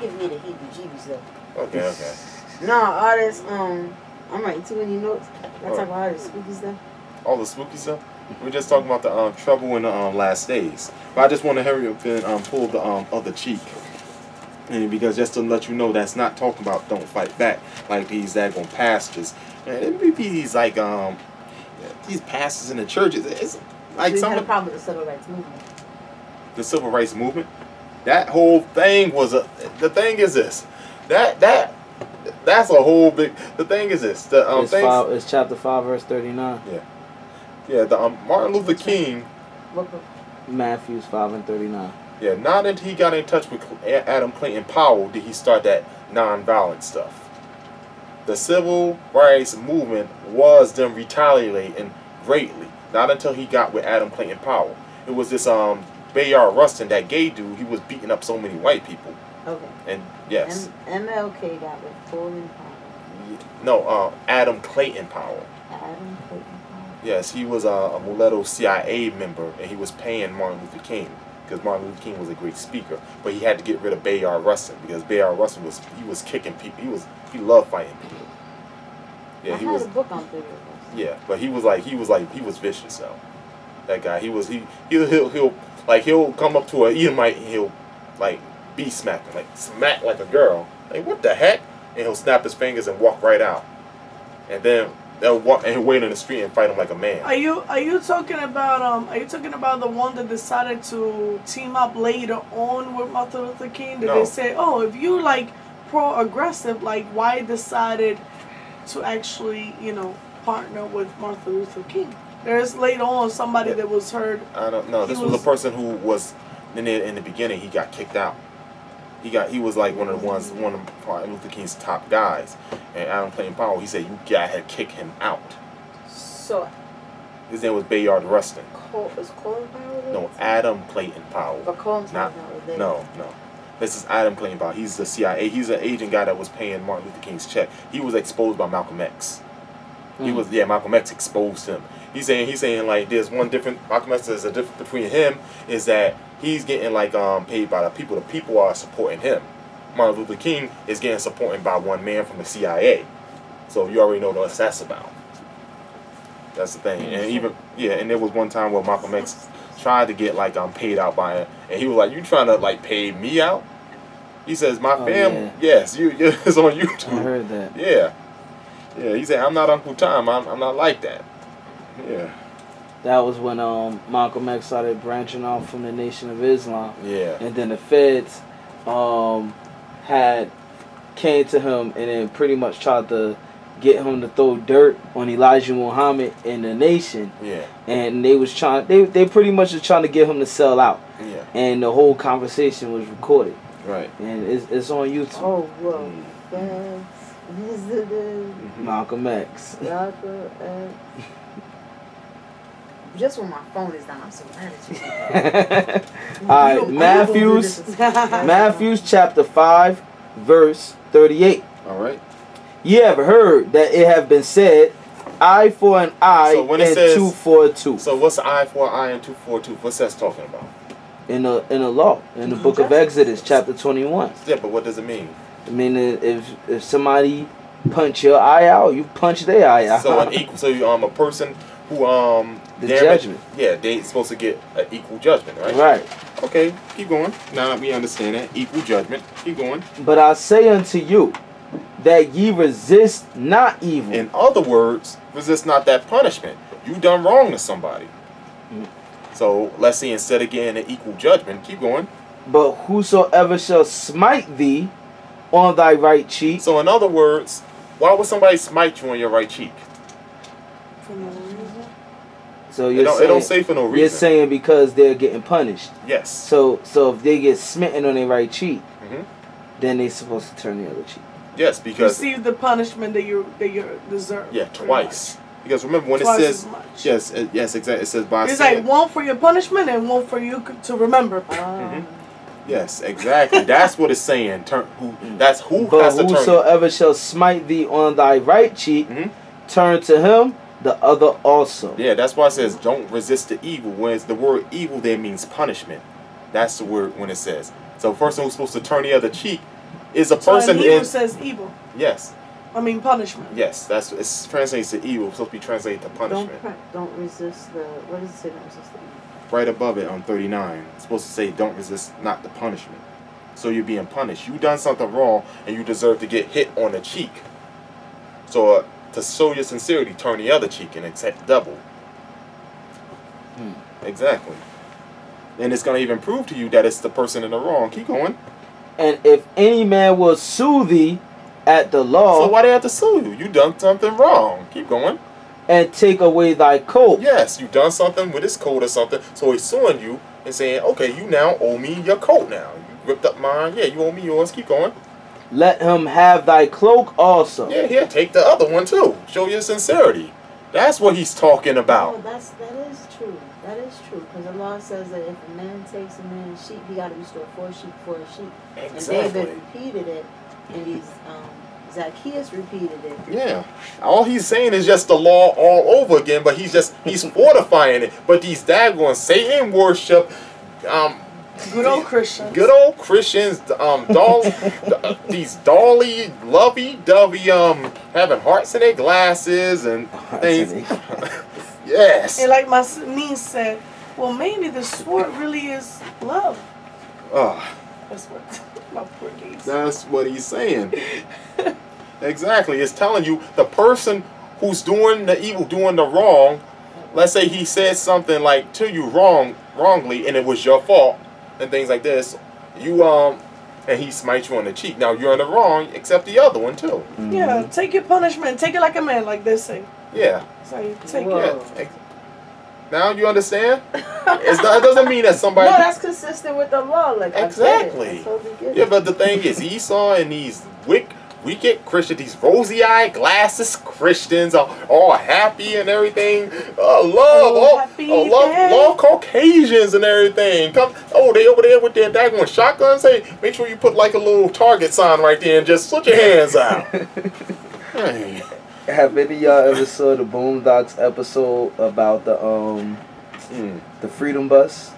Give me the heebie-jeebies though. Okay, okay. Nah, all this um, I'm writing too many notes. I talk about all this spooky stuff. All the spooky stuff. We're just talking about the um, trouble in the um, last days. But I just want to hurry up and um, pull the um, other cheek. And because just to let you know, that's not talking about don't fight back like these daggone pastors. And it may be these like um these pastors in the churches. It's like you some had a problem with the civil rights movement. the civil rights movement. That whole thing was a. The thing is this. That that that's a whole big. The thing is this. The um it's, things. five, it's chapter 5, verse 39. Yeah, yeah. the um, Martin Luther King. Matthews 5 and 39. Yeah, not until he got in touch with Adam Clayton Powell did he start that nonviolent stuff. The civil rights movement was them retaliating greatly. Not until he got with Adam Clayton Powell. It was this um Bayard Rustin, that gay dude. He was beating up so many white people. Okay. And yes, M- MLK got with Colin Powell. no, uh, Adam Clayton Powell. Adam Clayton Powell. Yes, he was a, a mulatto CIA member, and he was paying Martin Luther King because Martin Luther King was a great speaker. But he had to get rid of Bayard Rustin because Bayard Rustin was he was kicking people. He was he loved fighting people. Yeah, I he had was. a book on Theodore Yeah, but he was like he was like he was vicious though. That guy, he was he he'll he'll, he'll like he'll come up to a Edomite and he'll like be smacking like smack like a girl. Like what the heck? And he'll snap his fingers and walk right out. And then they'll walk and he'll wait in the street and fight him like a man. Are you are you talking about um are you talking about the one that decided to team up later on with Martin Luther King? Did No. they say, oh, if you like pro aggressive, like why decided to actually you know partner with Martin Luther King? There's later on somebody Yeah. that was heard. I don't know. This was, was- a person who was in the, in the beginning. He got kicked out. He got he was like one of the ones one of Martin Luther King's top guys. And Adam Clayton Powell, he said you got to kick him out. So, His name was Bayard Rustin. Col- is Colin Powell there? No, Adam Clayton Powell. But Colin's Not- not, not. No, no. This is Adam Clayton Powell. He's the CIA. He's an agent guy that was paying Martin Luther King's check. He was exposed by Malcolm X. He Mm. was yeah. Malcolm X exposed him. He's saying he's saying like there's one different. Malcolm X says a difference between him is that he's getting like um paid by the people. The people are supporting him. Martin Luther King is getting supported by one man from the CIA. So you already know what that's about. That's the thing. And even yeah, and there was one time where Malcolm X tried to get like um paid out by it, and he was like, "You trying to like pay me out?" He says, "My Oh, family, yeah. yes, you, it's on YouTube." I heard that. Yeah, yeah. He said, "I'm not Uncle Tom. I'm, I'm not like that." Yeah, That was when um Malcolm X started branching off from the Nation of Islam, yeah, and then the Feds um had came to him and then pretty much tried to get him to throw dirt on Elijah Muhammad and the nation, yeah, and they was trying they they pretty much was trying to get him to sell out, yeah. and the whole conversation was recorded, Right. and it's, it's on YouTube. Oh, whoa. That's visited. Malcolm X. Malcolm X. Just when my phone is down, I'm so mad at you. All right, Matthews, you don't do this. Matthews chapter five, verse thirty-eight. All right. Ye have heard that it have been said, eye for an eye So when it and says- tooth for a tooth. So what's the eye for an eye and two for a tooth? What's that talking about? in the in the law, in the book of Exodus, chapter twenty-one. Yeah, but what does it mean? I mean, if if somebody punch your eye out, you punch their eye out. So an equal. So you, um, a person who um The damaged- judgment. Yeah, they supposed to get an equal judgment, right? right. Okay, keep going. Now we understand that equal judgment, keep going. But I say unto you that ye resist not evil. In other words, resist not that punishment. You've done wrong to somebody. Mm. So let's see, instead of getting an equal judgment, keep going. But whosoever shall smite thee on thy right cheek, So in other words, why would somebody smite you on your right cheek? For no reason. so you're don't, it saying, don't say for no reason. you're saying because they're getting punished. yes. So so if they get smitten on their right cheek, Mhm. then they're supposed to turn the other cheek. Yes, because Receive the punishment that you that you deserve. yeah, twice. Because remember when much. Twice it as says much. yes, it, yes, exactly. It says by It's saying, like one for your punishment and one for you to remember. Um, yes, exactly. That's what it's saying. Turn who? That's who But has to turn. whosoever shall smite thee on thy right cheek, Mhm. turn to him the other also. Yeah, that's why it says don't resist the evil. When it's the word evil there means punishment. That's the word when it says. So a person who's supposed to turn the other cheek, is a So person in in says evil. yes, I mean punishment. yes. That's it's translates to evil. It's supposed to be translated to Don't punishment. don't resist the. What does it say? Don't resist the evil. Right above it on thirty nine, it's supposed to say, "Don't resist not the punishment." So you're being punished. You done something wrong, and you deserve to get hit on the cheek. So uh, to show your sincerity, turn the other cheek and accept double. Hmm. Exactly. And it's gonna even prove to you that it's the person in the wrong. Keep going. And if any man will sue thee at the law So why they have to sue you? You done something wrong. Keep going. And take away thy coat, Yes, you done something with his coat or something. So he's suing you and saying, okay, you now owe me your coat now. You ripped up mine. Yeah, you owe me yours. Keep going. let him have thy cloak also. Yeah, here, take the other one too. Show your sincerity. That's what he's talking Oh, about. that's that is true. That is true because the law says that if a man takes a man's sheep, he got to restore four sheep for a sheep. And Exactly. David repeated it, and he's um, Zacchaeus repeated it. Yeah. All he's saying is just the law all over again, but he's just he's fortifying it. But these daggone Satan worship, um, Good old Christians. good old Christians, um, doll, these dolly, lovey-dovey, um, having hearts in their glasses and things. yes. And like my niece said, well, maybe the sword really is love. Oh, That's what my poor niece. that's what he's saying. exactly. It's telling you the person who's doing the evil, doing the wrong. Let's say he said something like to you wrong, wrongly, and it was your fault, and things like this. You um, and he smites you on the cheek. Now you're in the wrong, except the other one too. Yeah, take your punishment. Take it like a man, like they say. Yeah. So you take Whoa. it. Yeah. Ex- Now you understand? It's not, it doesn't mean that somebody. No, that's consistent with the law. Like I get it. Exactly. I totally Yeah, but the thing is, Esau and these wick, wicked Christians, these rosy-eyed glasses Christians are all happy and everything. Oh, love, Oh, oh, happy oh, love, love Caucasians and everything. Come, oh, they over there with their daggone shotguns. Hey, make sure you put like a little target sign right there and just put your hands out. Hey. Have any of y'all ever saw the Boondocks episode about the um Mm. the Freedom Bus?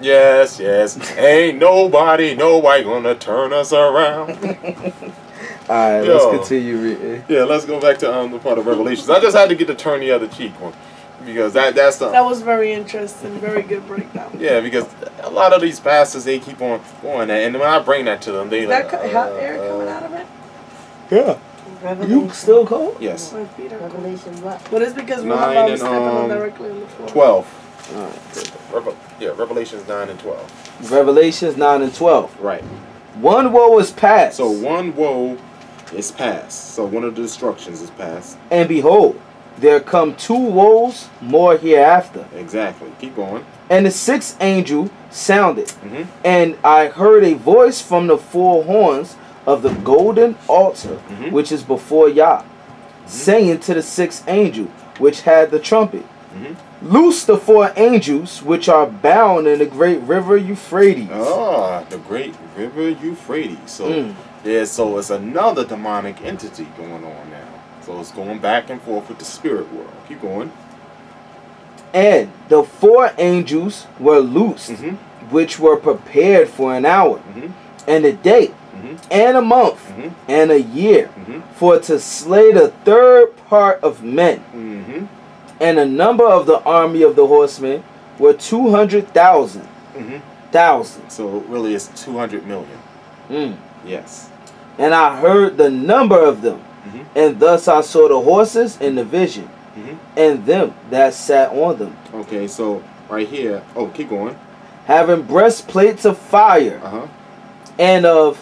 Yes, yes. Ain't nobody, nobody gonna turn us around. Alright, Yo. let's continue reading. Yeah, let's go back to um the part of Revelations. I just had to get to turn the other cheek one because that that's the That was very interesting. Very good breakdown. yeah because a lot of these pastors they keep on going that and when I bring that to them they Is like that co- hot uh, air coming uh, out of it? Yeah. Revelation. You still cold? yes My feet are cold. Revelation what? But it's because we're Nine about to and, on um, directly on the floor. twelve Alright. Revel- yeah Revelations nine and twelve Revelations 9 and 12. right One woe is past. so one woe is past so one of the destructions is past And behold, there come two woes more hereafter. exactly keep going And the sixth angel sounded, Mhm. and I heard a voice from the four horns of the golden altar Mhm. which is before Yah, saying to the sixth angel which had the trumpet, Mhm. Loose the four angels which are bound in the great river Euphrates. ah the great river Euphrates so Mm. yeah so it's another demonic entity going on now so it's going back and forth with the spirit world keep going And the four angels were loosed, Mhm. which were prepared for an hour, Mhm. And a day, Mhm. and a month, Mhm. and a year, Mhm. for to slay the third part of men. Mm-hmm. And the number of the army of the horsemen were two hundred thousand. Mm-hmm. Thousand. So really, it's two hundred million. Mm. Yes. And I heard the number of them, Mhm. and thus I saw the horses in the vision, and them that sat on them, Okay. So right here. Oh, keep going. having breastplates of fire, Uh huh. And of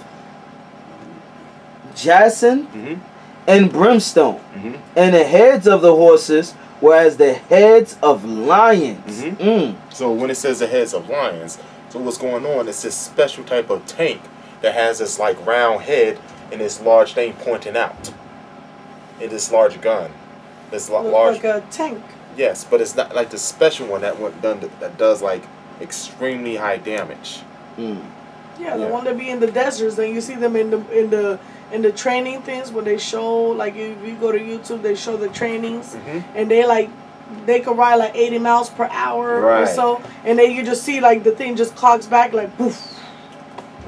jacinth Mm-hmm. and brimstone, Mm-hmm. and the heads of the horses were as the heads of lions. Mhm. Mm. So when it says the heads of lions, so what's going on It's this special type of tank that has this like round head and this large thing pointing out. And this large gun. This la- Look large. like a tank. yes, but it's not like the special one that went done that does like extremely high damage. Mm. Yeah, the Yeah. one that be in the deserts, and you see them in the in the in the training things where they show like if you go to YouTube, they show the trainings, Mhm. and they like they can ride like 80 miles per hour or so, and then you just see like the thing just clocks back like poof.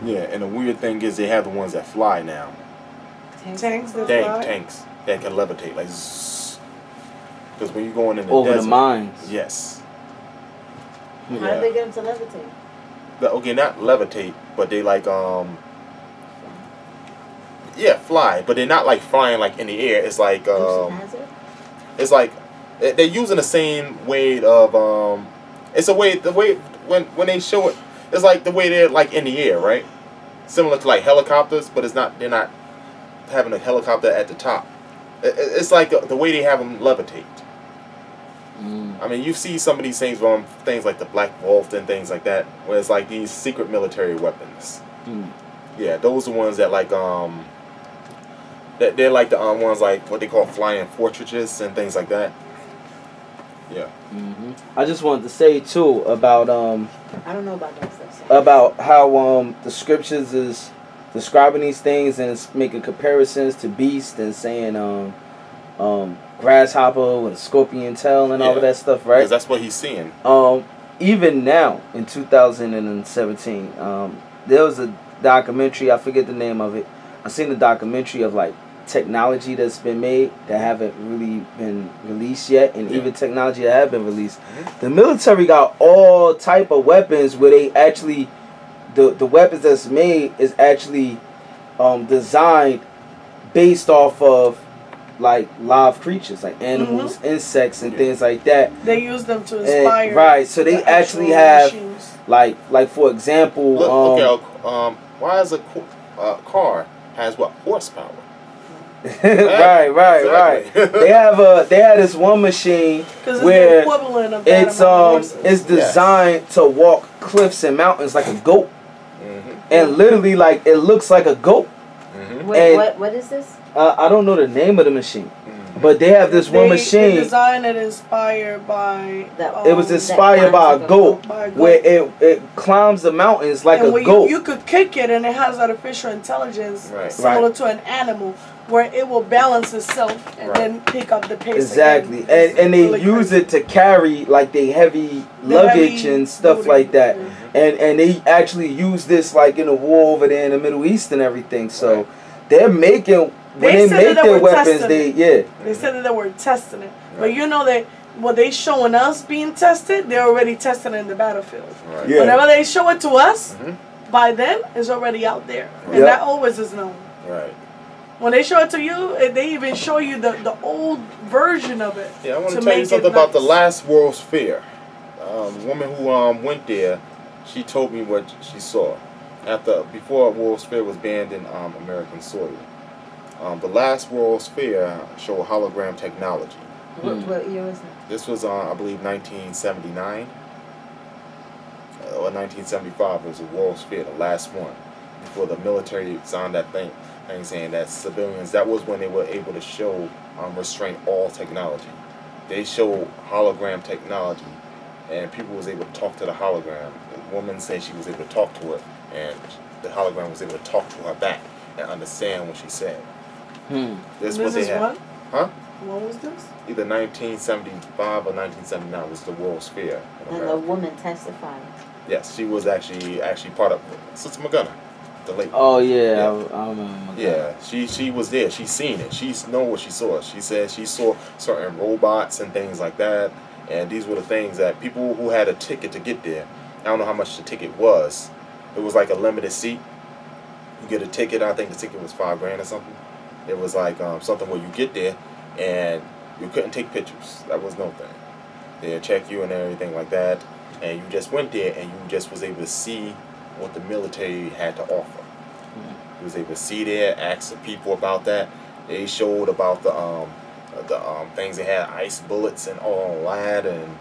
Yeah, and the weird thing is they have the ones that fly now. Tanks that Tank, fly. tanks that can levitate, like because when you're going in the Over desert, the mines. yes. How Yeah. did they get them to levitate? Okay, not levitate, but they like um. Yeah, fly, but they're not like flying like in the air. It's like um, it's like they- they're using the same way of um. It's a way the way when when they show it, it's like the way they're like in the air, right? Similar to like helicopters, but it's not. They're not having a helicopter at the top. It- it- It's like the way they have them levitate. Mm. I mean, you see some of these things from things like the Black Wolf and things like that, where it's like these secret military weapons. Mm. Yeah, those are ones that like um. That they're like the um, ones like what they call flying fortresses and things like that. Yeah. hmm I just wanted to say too about um I don't know about that stuff. so- about how um the scriptures is describing these things and it's making comparisons to beast and saying um um grasshopper with a scorpion tail and all Yeah. of that stuff, right? Because that's what he's seeing. Um, even now in 2017, um, there was a documentary. I forget the name of it. I seen a documentary of like technology that's been made that haven't really been released yet, and Yeah. even technology that have been released. Mhm. The military got all type of weapons where they actually, the the weapons that's made is actually um, designed based off of like live creatures like animals, insects, and Yeah. things like that. They use them to And- inspire. right, so they the actually have- machines. Like like for example, Look, um, okay, um, why is a uh, car has what horsepower? right, right, Exactly. right. They have a they had this one machine Because it's where equivalent of it's um it's designed to walk cliffs and mountains like a goat, hmm and literally like it looks like a goat. hmm Wait, and- what? What is this? Uh, I don't know the name of the machine, hmm but they have this one They- machine. They designed it inspired by. That- It was um, inspired by a climbs like a goat, by a goat. where it it climbs the mountains like and a goat. You, you could kick it and it has artificial intelligence Right. similar to an animal where it will balance itself and Right. then pick up the pace. Exactly, again. and and they Really use crazy. it to carry like they heavy The luggage heavy and stuff loading. like that. Yeah. and and they actually use this like in a war over there in the Middle East and everything. So Right. they're making when They they, said make that they their were weapons, testing they it. yeah. They said that they were testing it, but you know that what they showing us being tested, they're already testing it in the battlefield. Right. Yeah. Whenever they show it to us, Mhm. by then it's already out there, and Yeah. that always is known. Right. When they show it to you, eh, they even show you the, the old version of it. Yeah, I want to, to tell you make it something about the last World's Fair. Um, the woman who um, went there, she told me what she saw. After before World's Fair was banned in um, American soil, um, the last World's Fair showed hologram technology. What, Hmm. what year was that? This was, uh, I believe, 1979 uh, or 1975 was the World's Fair, the last one, before the military signed that thing, thing saying that civilians. That was when they were able to show um, restraint all technology. They showed hologram technology, and people was able to talk to the hologram. The woman said she was able to talk to it, and the hologram was able to talk to her back and understand what she said. Hmm. This, this what they is had. what? Huh? What was this? Either 1975 or 1979 was the World's Fair And the America. woman testified. Yes, she was actually actually part of Sister McGunner, the late. Oh yeah, Yeah. I, I remember. Yeah, she she was there. She seen it. She know what she saw. She said she saw certain robots and things like that. And these were the things that people who had a ticket to get there. I don't know how much the ticket was. It was like a limited seat. You get a ticket. I think the ticket was five grand or something. It was like um, something where you get there and you couldn't take pictures. That was no thing. They check you and everything like that. And you just went there and you just was able to see what the military had to offer. You was able to see there, ask the people about that. They showed about the um the um things they had ice bullets and all that and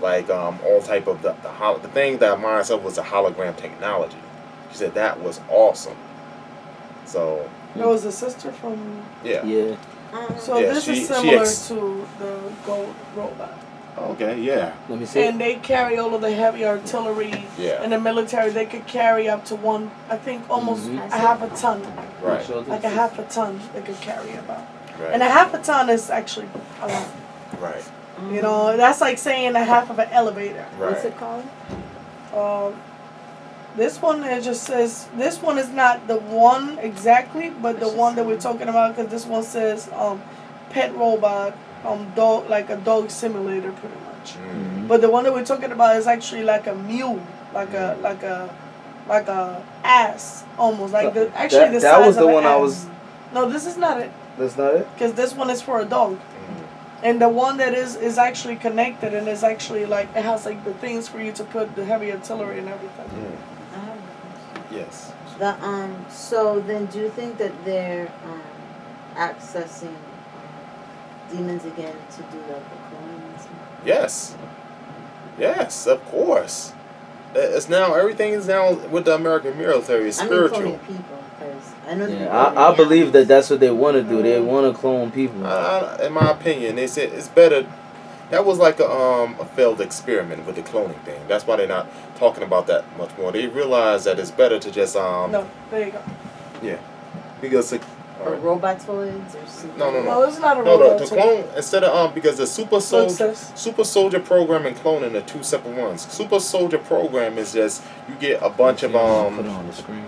like um all type of the the, hol- the thing that I admired myself was the hologram technology. She said that was awesome. So There was a sister from. yeah. Yeah. Um, So Yeah, this she- is similar ex- to the gold robot. Okay, yeah. Let me see. And they carry all of the heavy artillery. Yeah. In the military, they could carry up to one, I think, almost Mhm. a half a ton, Right. Like a half a ton. They could carry about, Right. and a half a ton is actually a lot. right. You know, that's like saying a half of an elevator. Right. What's it called? Um, This one it just says this one is not the one exactly, but the one that we're talking about because this one says um, pet robot, um, dog like a dog simulator pretty much. Mm. But the one that we're talking about is actually like a mule, like a like a like a ass almost like the actually that, the that size was the of one I was. No, this is not it That's not it. because this one is for a dog. Mm. And the one that is is actually connected and is actually like it has like the things for you to put the heavy artillery and everything. Mm. I have a question. Yes. The um. So then, do you think that they're um accessing um, demons again to do like the cloning? Yes. Yes, of course. It's now everything is now with the American military is I mean, spiritual. people, because I know. Yeah, I, I believe that that's what they want to do. They want to clone people. Uh, in my opinion, they said it's better. That was like a um a failed experiment with the cloning thing. That's why they're not talking about that much more. They realize that it's better to just um No, there you go. Yeah, because it, Or robotoids or something. No, no, No, it's not a no robot. the, the clone instead of um because the super soldier super soldier program and cloning are two separate ones. Super soldier program is just you get a bunch of put it um on the screen.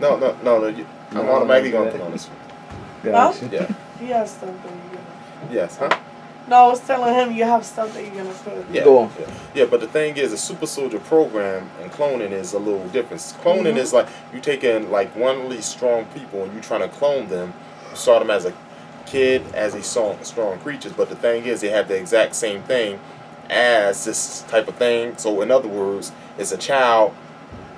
no no no, no you, I'm No, automatically gonna no. put on this. Gotcha. Yeah. He has stuff that you're gonna. Yes, huh? No, I was telling him you have stuff that you're gonna put. Yeah. Go on. Yeah. yeah, but the thing is, a super soldier program and cloning is a little different. Cloning Mhm. is like you taking like one of these strong people and you trying to clone them. You start them as a kid, as these strong, strong creatures. But the thing is, they have the exact same thing as this type of thing. So in other words, it's a child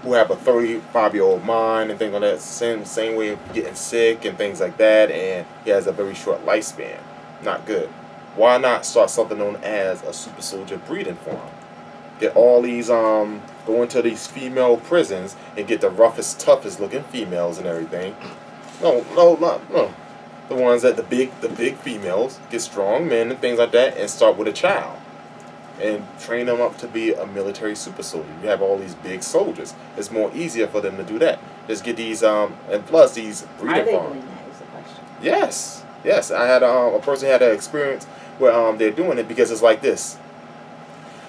who have a 35 year old mind and things like that. Same same way of getting sick and things like that, and he has a very short lifespan. Not good. Why not start something known as a super soldier breeding farm? Get all these um go into these female prisons and get the roughest, toughest looking females and everything. No, no, not no. The ones that the big the big females get strong men and things like that and start with a child. And train them up to be a military super soldier. You have all these big soldiers. It's more easier for them to do that. Just get these um and plus these breeding farms. doing that? Is the question. Yes, yes. I had um, a person had an experience where um, they're doing it because it's like this.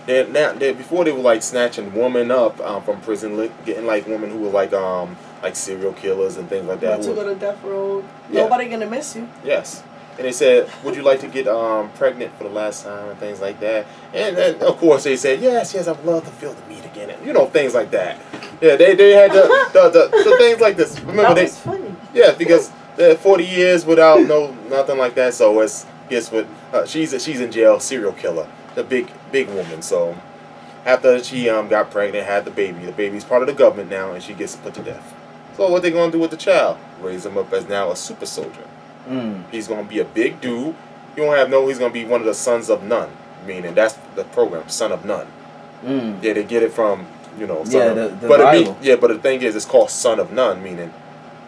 They now they before they were like snatching women up um, from prison, li- getting like women who were like um like serial killers and things like that. To go to death row. Yeah. Nobody gonna miss you. Yes. And they said, "Would you like to get um, pregnant for the last time and things like that?" And, and of course they said, "Yes, yes, I'd love to feel the meat again." And, you know, things like that. Yeah, they, they had the, the, the, the things like this. Remember that they funny. yeah, because they're 40 years without no nothing like that. So it's guess what? Uh, she's she's in jail, serial killer, the big big woman. So after she um got pregnant, had the baby, the baby's part of the government now, and she gets put to death. So what they gonna do with the child? Raise him up as now a super soldier. Mm. He's gonna be a big dude. You don't have no. He's gonna be one of the sons of none. Meaning that's the program, son of none. Mm. Yeah, they get it from you know. Son Yeah, of, the- the but it mean, Bible. yeah, but the thing is, it's called son of none, meaning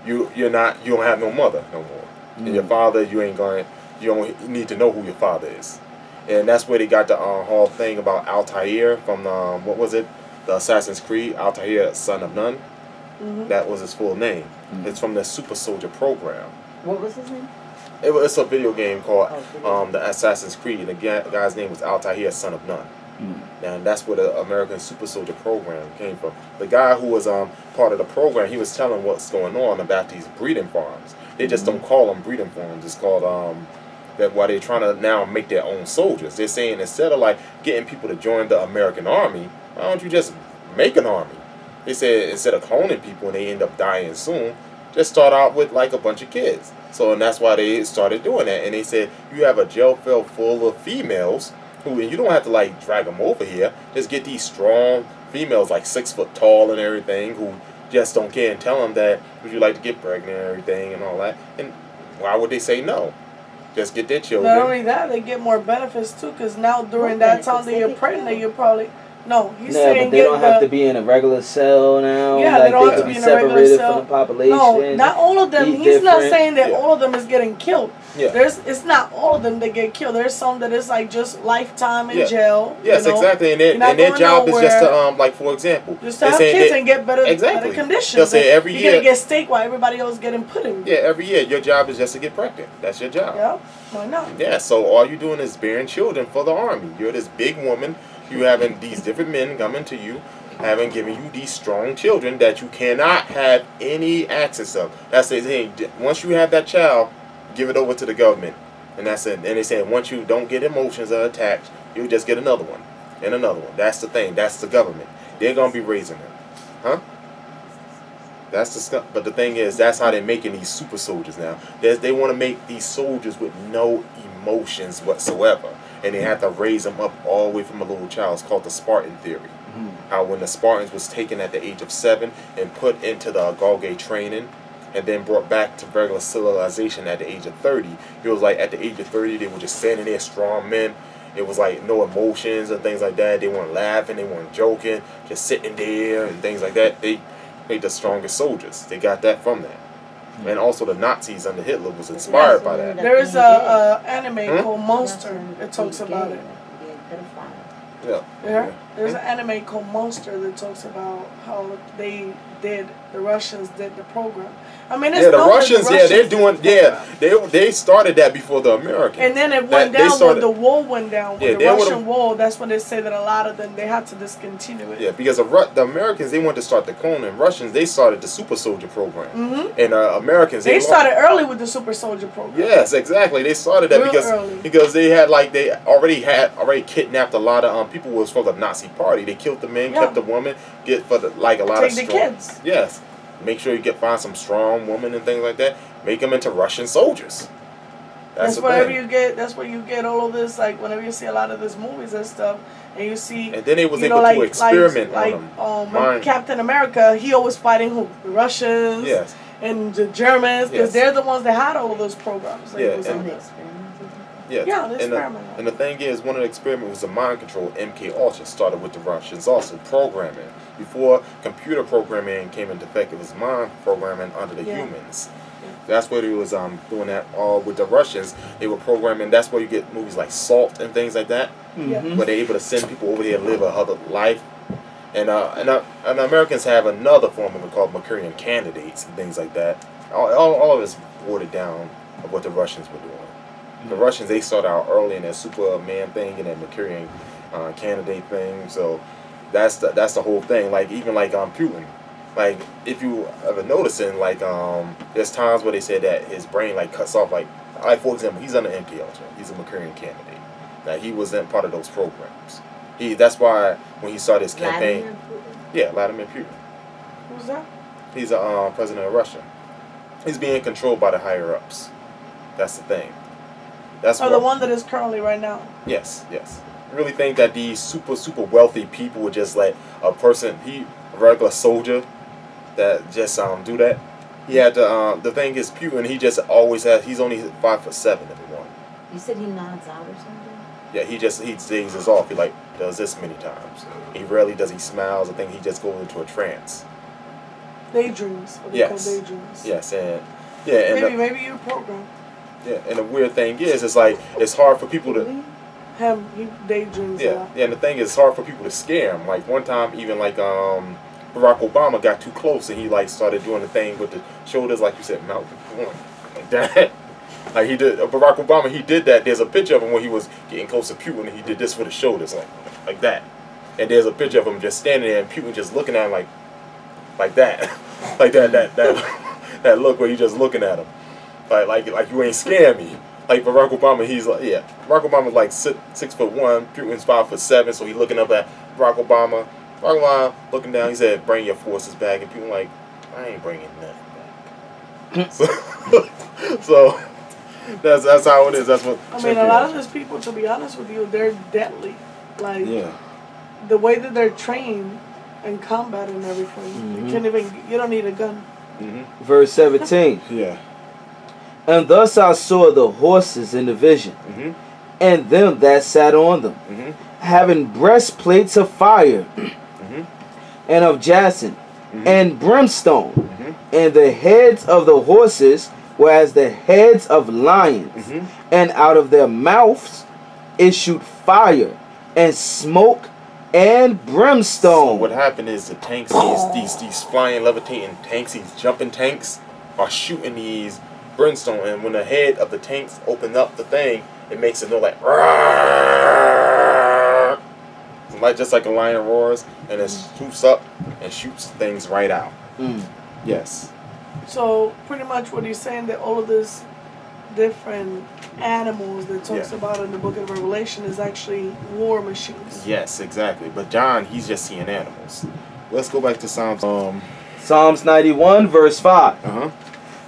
you you're not you don't have no mother no more, and your Mm. father you ain't going you don't need to know who your father is, and that's where they got the uh, whole thing about Altair from um, what was it, the Assassin's Creed Altair, son of none. hmm That was his full name. Mm. It's from the Super Soldier program. What was his name? It was it's a video game called Oh, video. um, the Assassin's Creed. And The guy's name was Altair, son of none. Mm. And that's where the American Super Soldier program came from. The guy who was um, part of the program, he was telling what's going on about these breeding farms. They just don't call them breeding farms. It's called um, that why they're trying to now make their own soldiers. They're saying instead of like getting people to join the American army, why don't you just make an army? They said instead of cloning people and they end up dying soon, just start out with like a bunch of kids. So and that's why they started doing that. And they said you have a jail cell full of females who and you don't have to like drag them over here. Just get these strong females like six foot tall and everything who just don't care and tell them that would you like to get pregnant and everything and all that. And why would they say no? Just get their children. Not only that, they get more benefits too. Cause now during What that time that you're pregnant, you're probably no. He's Yeah, saying but they get don't the, have to be in a regular cell now. Yeah, they don't they have could to be be in a regular separated cell. from the population. No, not all of them. eat He's not saying that Yeah. all of them is getting killed. Yeah. There's it's not all of them that get killed. There's some that is like just lifetime in Yeah. jail. Yes, you know, exactly. And their, and their job is just to um like for example, Just to have kids they- and get better, Exactly. better conditions. They'll say every you're year- gonna get steak while everybody else getting pudding. yeah, every year your job is just to get pregnant. That's your job. Yeah. Why not? Yeah, so all you're doing is bearing children for the army. You're this big woman. You having these different men coming to you. having given you these strong children that you cannot have any access of. That's the thing. Once you have that child, give it over to the government, and that's it. And they said once you don't get emotions attached, you just get another one and another one. That's the thing. That's the government. They're gonna be raising them, huh? That's the stuff. But the thing is, that's how they're making these super soldiers now. There's, they want to make these soldiers with no emotions whatsoever, and they have to raise them up all the way from a little child. It's called the Spartan theory. Mm-hmm. How when the Spartans was taken at the age of seven and put into the Galgate training, and then brought back to regular civilization at the age of 30. It was like at the age of 30, they were just standing there, strong men. It was like no emotions and things like that. They weren't laughing, they weren't joking, just sitting there and things like that. They made the strongest soldiers. They got that from that. And also the Nazis under Hitler was inspired by that. There is a, a anime Hmm? called Monster that talks about it. Yeah. Yeah. There's an anime called Monster that talks about how they did the Russians did the program. I mean, it's Yeah, the known that Russians, yeah, they're doing, the yeah, they they started that before the Americans. And then it went they down started- when the wall went down. Yeah, When they the Russian wall, that's when they say that a lot of them they had to discontinue it. Yeah, because the, the Americans they wanted to start the clone, and Russians they started the super soldier program, hmm and uh, Americans They lo- started early with the super soldier program. Yes, exactly. They started that Real because early. because they had like they already had already kidnapped a lot of um people who was from the Nazi party. They killed the men, Yeah. kept the woman, get for the like a lot Take of the strong. kids. Yes, make sure you get find some strong women and things like that. Make them into Russian soldiers. That's, That's whenever you get. That's where you get all of this. Like whenever you see a lot of these movies and stuff, and you see. and then they was able know, like, to experiment like, on them. like um, Captain America, he always fighting who? The Russians Yes, and the Germans, because Yes. they're the ones that had all of those programs. that he Yeah, was and- on. the and, the, experiment. and the thing is, one of the experiments was a mind control. MK Ultra started with the Russians also programming. Before computer programming came into effect, it was mind programming under the Yeah. humans. That's where they was um doing that all with the Russians. They were programming. That's where you get movies like Salt and things like that, Yeah. Mhm. where they're able to send people over there to live a other life. And uh, and, uh, and Americans have another form of it called Manchurian candidates and things like that. All, all, all of it's watered down of what the Russians were doing. The Russians they started out early in that Superman thing and that Manchurian uh, candidate thing. So that's the that's the whole thing. Like even like um Putin, like if you ever noticing like um there's times where they said that his brain like cuts off like like for example he's under MK Ultra. He's a Manchurian candidate. That he wasn't part of those programs. He that's why when he started his campaign, yeah, Vladimir Putin. Who's that? He's a um, president of Russia. He's being controlled by the higher ups. That's the thing. That's Oh, the one that is currently right now. Yes, yes. I really think that these super super wealthy people would just let a person, he a regular soldier, that just um do that. He had to. Um, the thing is, Putin. He just always has. He's only five foot seven. Everyone. You said he nods out or something? Yeah, he just he dazes off. He like does this many times. He rarely does. He smiles. I think he just goes into a trance. Daydreams. What Yes. daydreams. Yes, and yeah, and Maybe the, maybe you program yeah, and the weird thing is, it's like it's hard for people to. He daydreams Yeah, yeah, and the thing is, it's hard for people to scare him. Like one time, even like um, Barack Obama got too close, and he like started doing the thing with the shoulders, like you said, mouth like that. like he did, uh, Barack Obama, he did that. There's a picture of him when he was getting close to Putin, and he did this with his shoulders, like like that. And there's a picture of him just standing there, and Putin just looking at him like like that, like that that that that look where he just looking at him, like like like you ain't scare me. Like Barack Obama, he's like yeah, Barack Obama's like six, six foot one, Putin's five foot seven, so he looking up at Barack Obama. Barack Obama looking down, he said, "Bring your forces back," and Putin like, "I ain't bringing nothing back." so, so that's that's how it is. That's what. I mean, a lot of these people, to be honest with you, they're deadly. Like Yeah. the way that they're trained in combat and everything. Mhm. You can't even. You don't need a gun. hmm Verse 17. Yeah. And thus I saw the horses in the vision, hmm and them that sat on them, hmm having breastplates of fire, and of jacinth, Mhm. and brimstone, Mhm. and the heads of the horses were as the heads of lions, Mhm. and out of their mouths issued fire, and smoke, and So brimstone. what happened is the tanks, these these these flying levitating tanks, these jumping tanks, are shooting these brimstone, and when the head of the tanks open up the thing, it makes it know like. Like just like a lion roars, and it swoops up and shoots things right out. Mm. Yes. So pretty much what he's saying that all of this different animals that talks Yeah. about in the book of Revelation is actually war machines. Yes, exactly. But John, he's just seeing animals. Let's go back to Psalms. Um. Psalms 91, verse 5. Uh huh.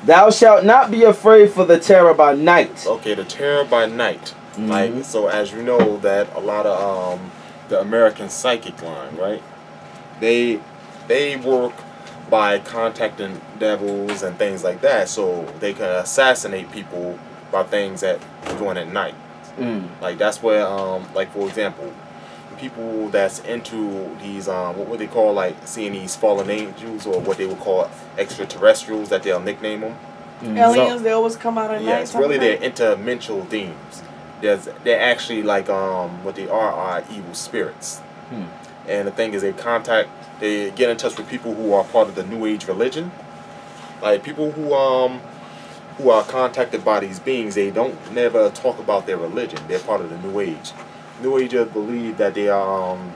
Thou shalt not be afraid for the terror by night. Okay, the terror by night. Mhm. Like so, as you know, that a lot of um, the American psychic line, right? They they work by contacting devils and things like that, so they can assassinate people by things that are doing at night. Mm. Like that's where, um, like for example, people that's into these, um, what would they call like seeing these fallen angels or what they would call extraterrestrials that they'll nickname them. Mm. Aliens, they always come out at night. Yes, really, they're something interdimensional beings. There's, they're actually like um, what they are are evil spirits. Hmm. And the thing is, they contact, they get in touch with people who are part of the New Age religion. Like people who um, who are contacted by these beings, they don't never talk about their religion. They're part of the New Age. New Agers believe that they are um,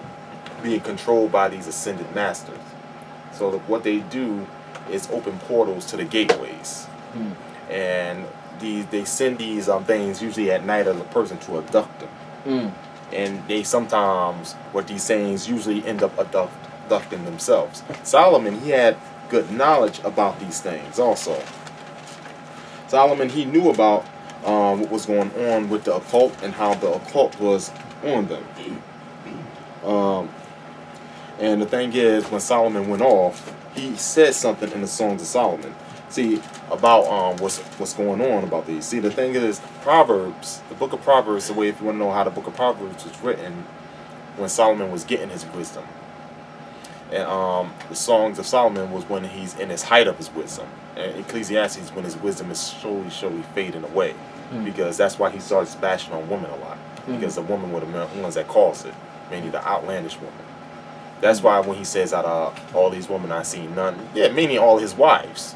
being controlled by these ascended masters. So what they do is open portals to the gateways Hmm. and these they send these um things usually at night as a person to abduct them, Mm. and they sometimes what these things usually end up abduct, abducting themselves. Solomon he had good knowledge about these things also. Solomon he knew about um, what was going on with the occult and how the occult was on them. Um, and the thing is, when Solomon went off, he said something in the Songs of Solomon. See about um what's what's going on about these. See, the thing is, Proverbs, the book of Proverbs, the way if you want to know how the book of Proverbs was written, when Solomon was getting his wisdom, and um the Songs of Solomon was when he's in his height of his wisdom, and Ecclesiastes when his wisdom is slowly, slowly fading away, Mm. because that's why he starts bashing on women a lot, because the woman were the ones that caused it, mainly the outlandish woman. That's why when he says out of uh, all these women I seen none, yeah, meaning all his wives.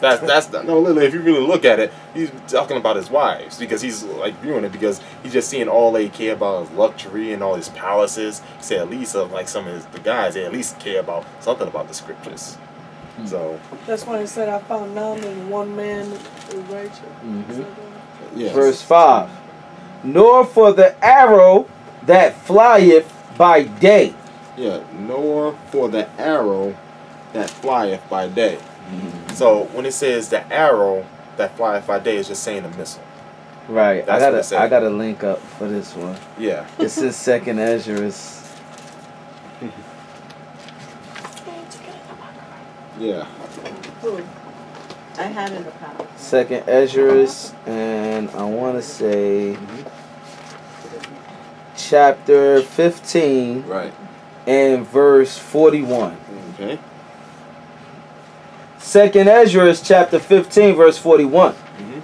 That's that's the, no, literally. If you really look at it, he's talking about his wives because he's like viewing it because he's just seeing all they care about is luxury and all his palaces. He said at least of like some of his, the guys, they at least care about something about the scriptures. Hmm. So That's why he said, I found none and one man is righteous. Mhm. So, yeah, Verse 5. Nor for the arrow that flieth by day. yeah, nor for the arrow that flieth by day. Mm-hmm. So when it says the arrow that flieth by day, it's just saying a missile. Right. That's I gotta said. I gotta link up for this one. Yeah. This is second Ezra's. Yeah. Who? I had it in the past. Second Ezra's and I wanna say mm-hmm. Chapter fifteen Right. and verse forty-one. Okay. Second Ezra's chapter 15 verse 41. Mhm.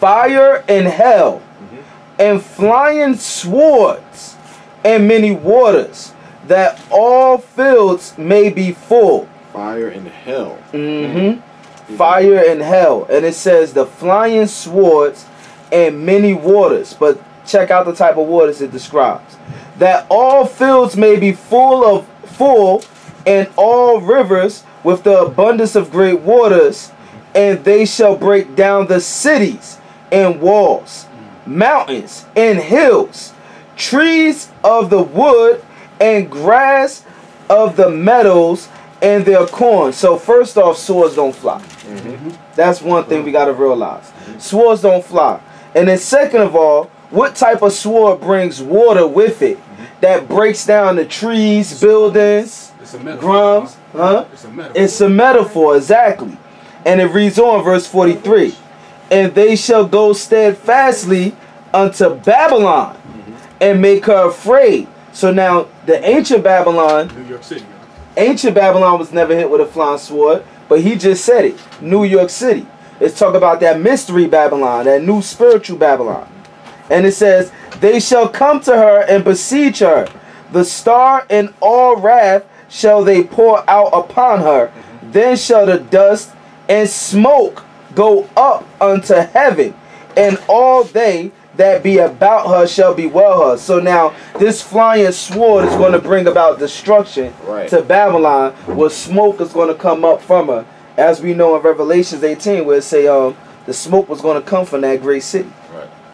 Fire and hell Mhm. and flying swords and many waters that all fields may be full. Fire and hell. Mm-hmm. Fire and hell. And it says the flying swords and many waters. But check out the type of waters it describes. That all fields may be full of full and all rivers with the abundance of great waters, and they shall break down the cities and walls, mountains and hills, trees of the wood and grass of the meadows and their corn. So first off, swords don't fly. Mm-hmm. That's one thing we gotta realize. Swords don't fly. And then second of all, what type of sword brings water with it that breaks down the trees, buildings, It's huh? It's a. It's a metaphor, exactly. And it reads on, verse 43. And they shall go steadfastly unto Babylon mm-hmm. and make her afraid. So now, the ancient Babylon, New York City. ancient Babylon was never hit with a flying sword, but he just said it. New York City. Let's talk about that mystery Babylon, that new spiritual Babylon. And it says, They shall come to her and besiege her. The star in all wrath shall they pour out upon her. Then shall the dust and smoke go up unto heaven, and all they that be about her shall be well her. So now this flying sword is going to bring about destruction Right. to Babylon, where smoke is going to come up from her, as we know in Revelations 18, where it say um the smoke was going to come from that great city.